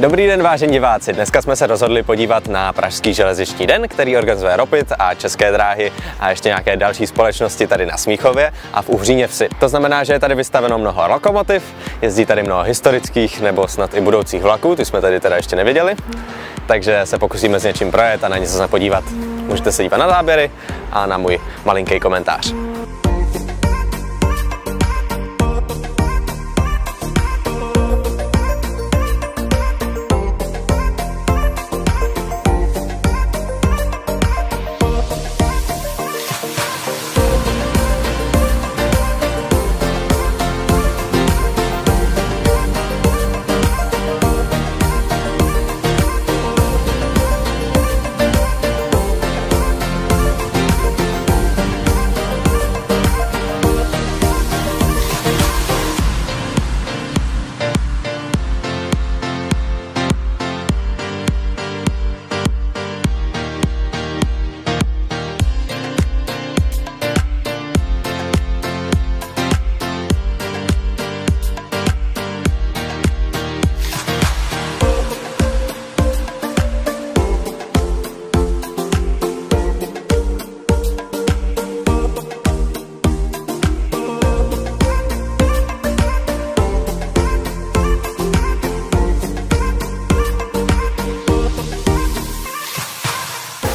Dobrý den, vážení diváci. Dneska jsme se rozhodli podívat na Pražský železniční den, který organizuje Ropit a České dráhy a ještě nějaké další společnosti tady na Smíchově a v Uhříně vsi. To znamená, že je tady vystaveno mnoho lokomotiv, jezdí tady mnoho historických nebo snad i budoucích vlaků, ty jsme tady teda ještě neviděli, takže se pokusíme s něčím projet a na něco se podívat. Můžete se dívat na záběry a na můj malinký komentář.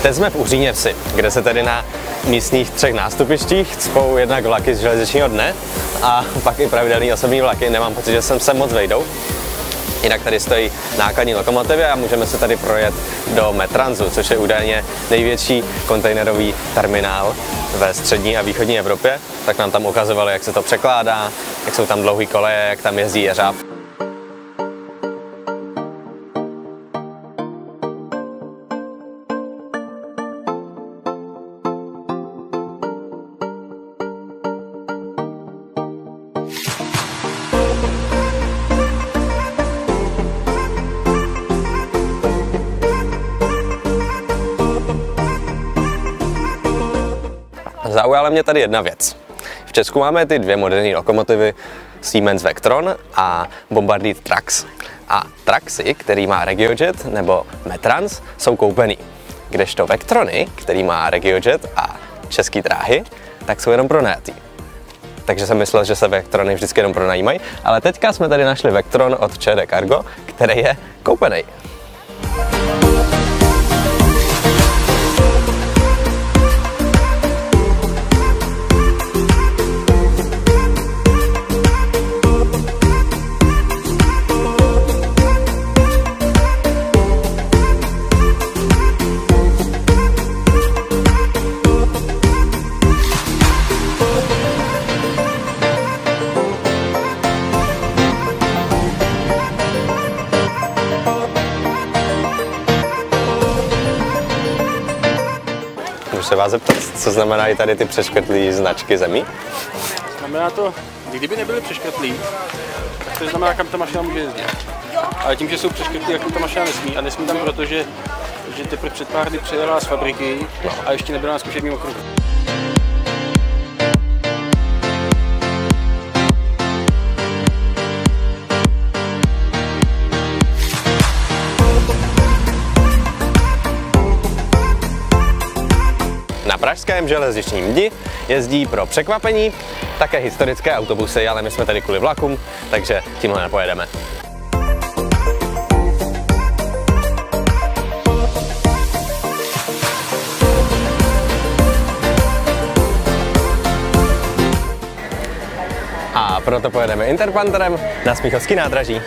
Teď jsme v Uhříně vsi, kde se tedy na místních třech nástupištích cpou jednak vlaky z železničního dne a pak i pravidelný osobní vlaky. Nemám pocit, že sem se moc vejdou. Jinak tady stojí nákladní lokomotivy a můžeme se tady projet do Metransu, což je údajně největší kontejnerový terminál ve střední a východní Evropě. Tak nám tam ukazovali, jak se to překládá, jak jsou tam dlouhé koleje, jak tam jezdí jeřáb. Zaujala mě tady jedna věc. V Česku máme ty dvě moderní lokomotivy Siemens Vectron a Bombardier Trax. A Traxy, který má RegioJet nebo Metrans, jsou koupený. Kdežto Vectrony, který má RegioJet a Český dráhy, tak jsou jenom pronajatý. Takže jsem myslel, že se Vectrony vždycky jenom pronajímají, ale teďka jsme tady našli Vectron od ČD Cargo, který je koupený. Se vás zeptat, co znamenají tady ty přeškrtlé značky zemí? Znamená to, kdyby nebyly přeškrtlí, tak to znamená, kam ta mašina může jezdit. Ale tím, že jsou přeškrtlí, jak ta mašina nesmí. A nesmí tam proto, že, že teprve před pár dny přejela z fabriky a ještě nebyla na zkušebním okruhu. Pražském železničním dni jezdí pro překvapení také historické autobusy, ale my jsme tady kvůli vlakům, takže tímhle nepojedeme. A proto pojedeme Interpanterem na Smíchovský nádraží.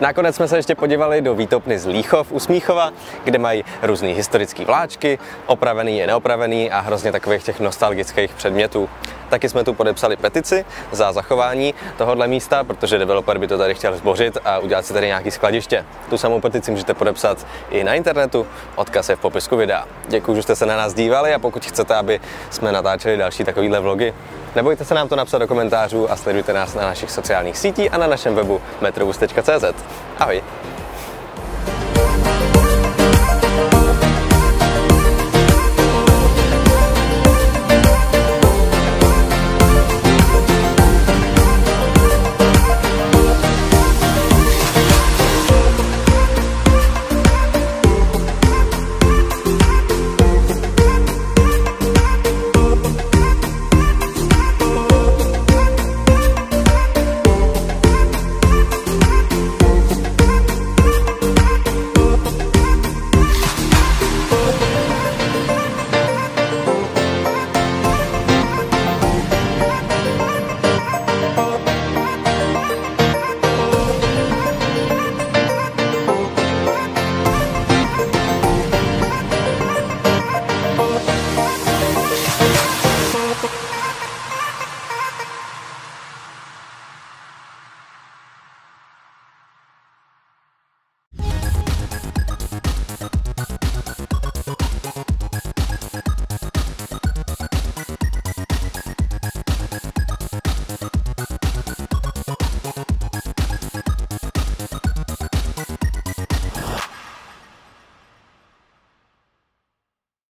Nakonec jsme se ještě podívali do výtopny z Líchov u Smíchova, kde mají různé historické vláčky, opravený i neopravený a hrozně takových těch nostalgických předmětů. Taky jsme tu podepsali petici za zachování tohohle místa, protože developer by to tady chtěl zbořit a udělat si tady nějaký skladiště. Tu samou petici můžete podepsat i na internetu, odkaz je v popisku videa. Děkuji, že jste se na nás dívali a pokud chcete, aby jsme natáčeli další takovýhle vlogy, nebojte se nám to napsat do komentářů a sledujte nás na našich sociálních sítích a na našem webu metrobus.cz. Ahoj!